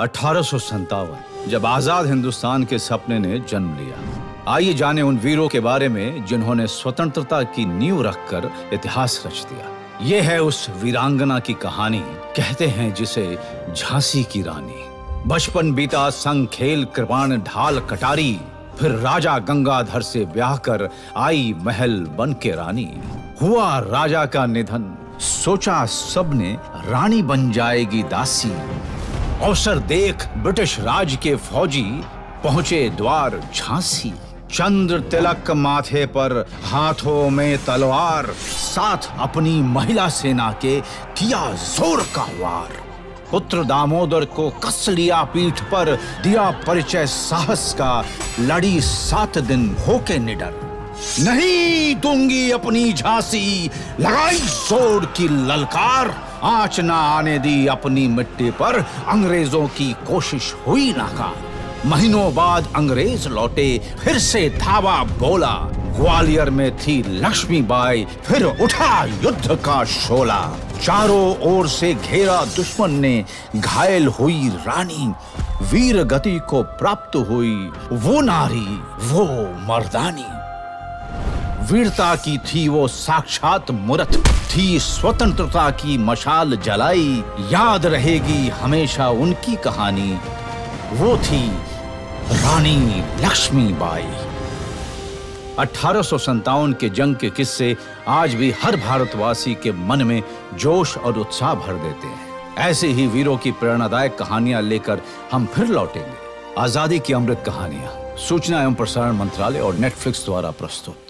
अठारह जब आज़ाद हिंदुस्तान के सपने ने जन्म लिया। आइए जाने उन वीरों के बारे में जिन्होंने स्वतंत्रता की नींव रखकर इतिहास रच दिया। ये है उस वीरांगना की कहानी, कहते हैं जिसे झांसी की रानी। बचपन बीता संग खेल कृपाण ढाल कटारी, फिर राजा गंगाधर से ब्याह कर आई महल बन के रानी। हुआ राजा का निधन, सोचा सबने रानी बन जाएगी दासी। अवसर देख ब्रिटिश राज के फौजी पहुँचे द्वार झांसी। चंद्र तिलक माथे पर हाथों में तलवार, साथ अपनी महिला सेना के किया ज़ोर का वार। पुत्र दामोदर को कस लिया पीठ पर दिया परिचय साहस का लड़ी सात दिन होके निडर। नहीं दूँगी अपनी झांसी, लगाई ज़ोर की ललकार। आँच ना आने दी अपनी मिट्टी पर, अंग्रेज़ों की कोशिश हुई नाकाम महीनों बाद अंग्रेज़ लौटे, फिर से धावा बोला। ग्वालियर में थी लक्ष्मीबाई फिर उठा युद्ध का शोला। चारों ओर से घेरा दुश्मन ने घायल हुई रानी। वीर गति को प्राप्त हुई वो नारी, वो मर्दानी। वीरता की थी वो साक्षात मूर्त। थी स्वतंत्रता की मशाल जलाई। याद रहेगी हमेशा उनकी कहानी। वो थी रानी लक्ष्मीबाई। अठारह के जंग के किस्से आज भी हर भारतवासी के मन में जोश और उत्साह भर देते हैं। ऐसे ही वीरों की प्रेरणादायक कहानियाँ लेकर हम फिर लौटेंगे। आज़ादी की अमृत कहानियाँ। सूचना एवं प्रसारण मंत्रालय और नेटफ्लिक्स द्वारा प्रस्तुत।